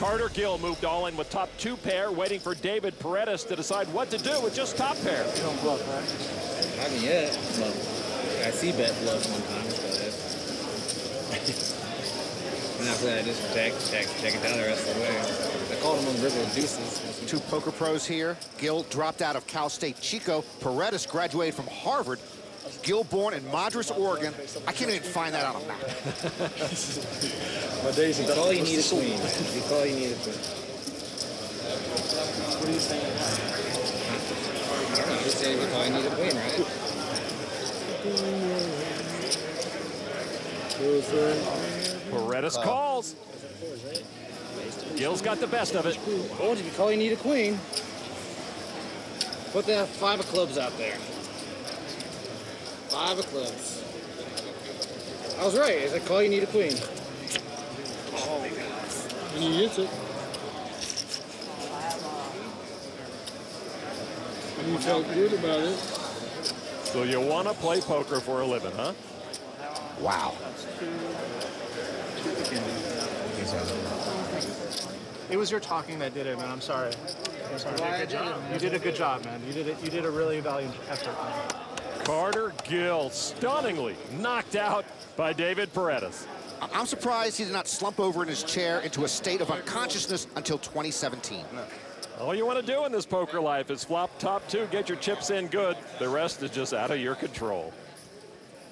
Carter Gill moved all in with top two pair, waiting for David Paredes to decide what to do with just top pair. You don't bluff, right? I haven't yet. Well, I see bet bluff one time, but and after that, I just check, check, check it down the rest of the way. I called him on the river with deuces. Two poker pros here. Gill dropped out of Cal State Chico. Paredes graduated from Harvard. Gill born in Madras, Oregon. I can't even find that on a map. My days You call, you need a queen. You call, you need a queen. What are you saying? I don't know. Just say you call, you need a queen, right? Paredes calls. Gill's got the best of it. Well, if you call, you need a queen. Put the five of clubs out there. Five of clubs. I was right. Is a call, you need a queen. And he hits it. And you felt good about it. So you want to play poker for a living, huh? Wow. It was your talking that did it, man. I'm sorry. I'm sorry. You did a good job. You did a good job, man. You did it. You did a really valiant effort. Carter Gill stunningly knocked out by David Paredes. I'm surprised he did not slump over in his chair into a state of unconsciousness until 2017. All you want to do in this poker life is flop top two, get your chips in good. The rest is just out of your control.